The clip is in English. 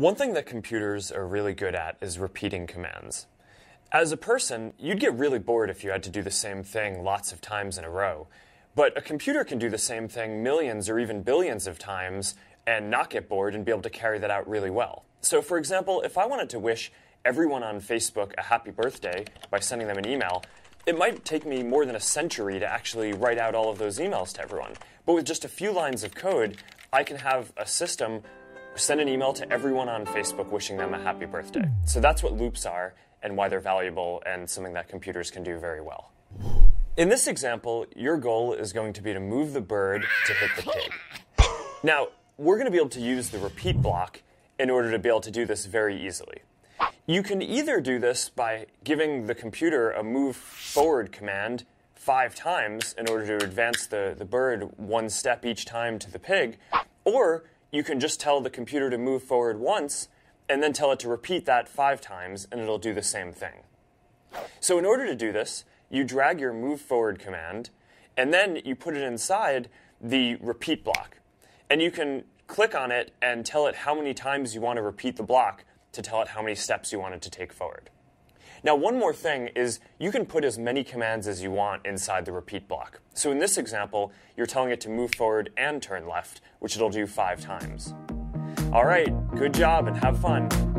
One thing that computers are really good at is repeating commands. As a person, you'd get really bored if you had to do the same thing lots of times in a row. But a computer can do the same thing millions or even billions of times and not get bored and be able to carry that out really well. So, for example, if I wanted to wish everyone on Facebook a happy birthday by sending them an email, it might take me more than a century to actually write out all of those emails to everyone. But with just a few lines of code, I can have a system send an email to everyone on Facebook wishing them a happy birthday. So that's what loops are and why they're valuable and something that computers can do very well. In this example, your goal is going to be to move the bird to hit the pig. Now, we're going to be able to use the repeat block in order to be able to do this very easily. You can either do this by giving the computer a move forward command five times in order to advance the, the bird one step each time to the pig, or you can just tell the computer to move forward once and then tell it to repeat that five times and it'll do the same thing. So in order to do this, you drag your move forward command and then you put it inside the repeat block. And you can click on it and tell it how many times you want to repeat the block to tell it how many steps you want it to take forward. Now, one more thing is you can put as many commands as you want inside the repeat block. So in this example, you're telling it to move forward and turn left, which it'll do five times. All right, good job and have fun.